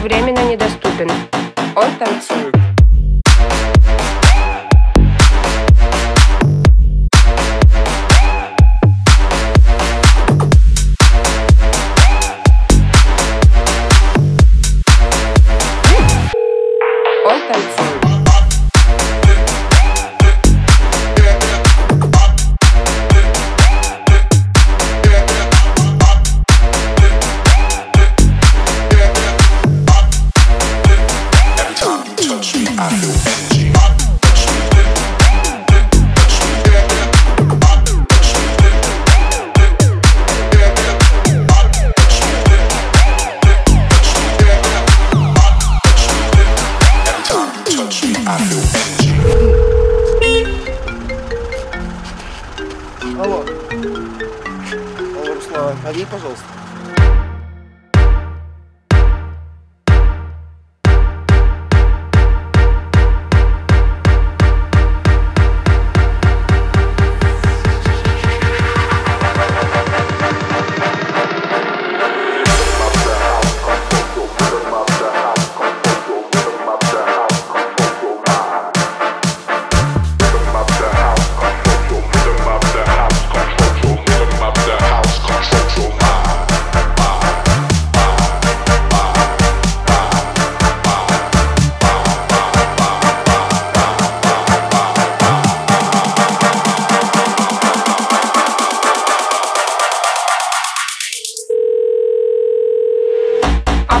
временно недоступен. Он танцует. Он танцует. Алло. Алло, Руслан, ответь, пожалуйста.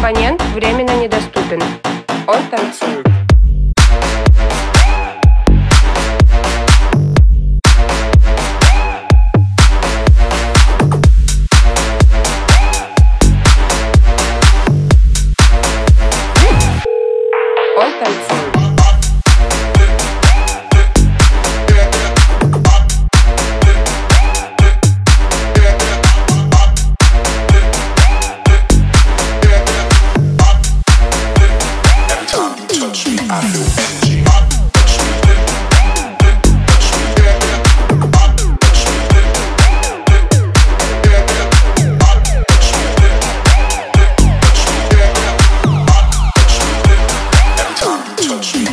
Абонент временно недоступен. Он танцует.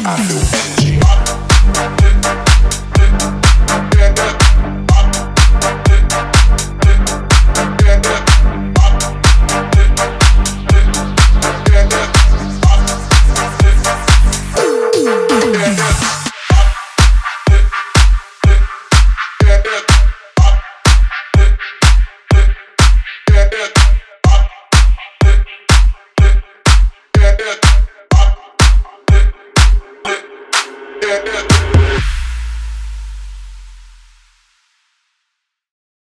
Yeah.